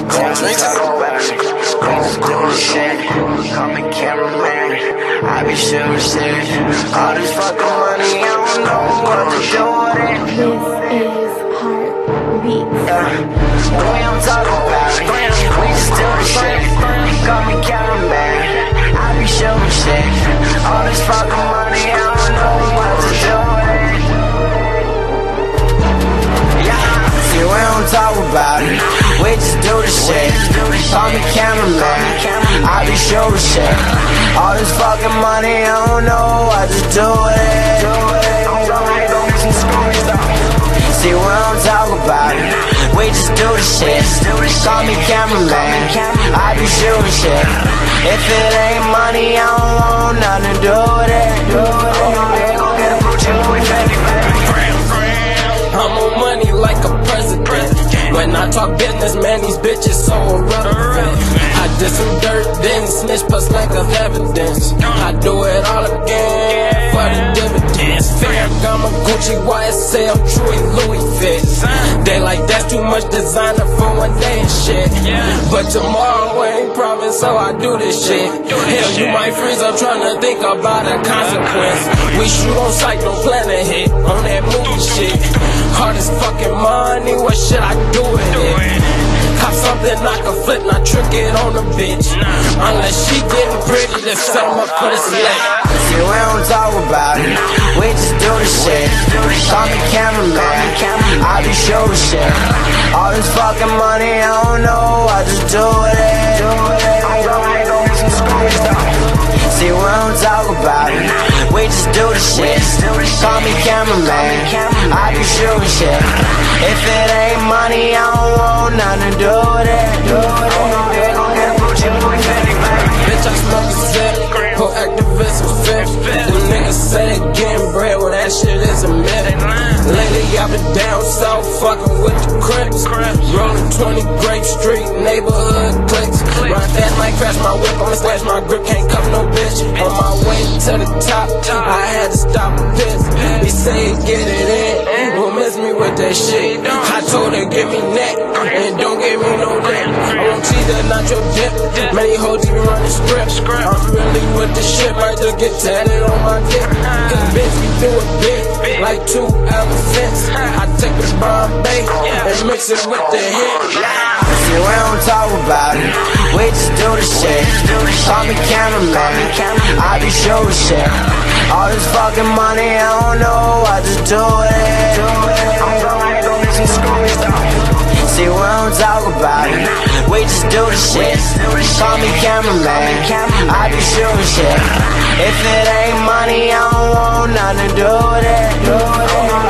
Call me cameraman. I be shit. All this fucking money, I don't know what to do with it. This is Heartbeats. Yeah. We don't talk about it. We just do the shit. Call me cameraman. I be shooting Be shooting shit. All this fucking money, I don't know I just do with it. See, we don't talk about it. We just do the shit. Call me cameraman. I be shooting shit. If it ain't money, I don't want nothing to do with it. I'm on money like a president. When I talk business, man, these bitches so irrelevant. Did some dirt, then snitch, plus lack of evidence. I do it all again for the dividends. Ferragamo, Gucci, YSL, True Louis fit. They like that's too much designer for one day and shit. But tomorrow ain't promised, so I do this shit. Hell, you might freeze up trying to think about a consequence. We shoot on sight, don't plan a hit on that movie shit. Hardest fucking money, what should I do it? Something I can flip, not trick it on a bitch. Unless she getting pretty, then set 'em up for. See, we don't talk about it. We just do the shit. Call me cameraman. I be shooting shit. All this fucking money, I don't know I just do it. See, we don't talk about it. We just do the shit. Call me cameraman. I be shooting shit. If it ain't money, I don't want nothing to do with Bitch, I smoke a zip. Whole activism fit. Them niggas say they getting bread, well that shit is a myth. Lately I've been down south, fucking with the Crips. Rolling 20 Grape Street, neighborhood clicks. Ride that might crash my whip, I'ma slash my grip, can't cuff no bitch. On my way to the top, I get it in, won't miss me with that shit. I told her give me neck, and don't give me no dick. I want cheetah, not your dip. Many hoes even run the script. I'm really with the shit, might just get tatted on my dick. Cause bitch, we do it big, like two elephants. I take the Bombay and mix it with the hit. See, we don't talk about it. We just do the shit. Call me cameraman. I be shooting shit. All this fucking money, I don't know what to do it. See, we don't talk about it. We just do the shit. Call me cameraman. I be shooting shit. If it ain't money, I don't want nothing to do with it.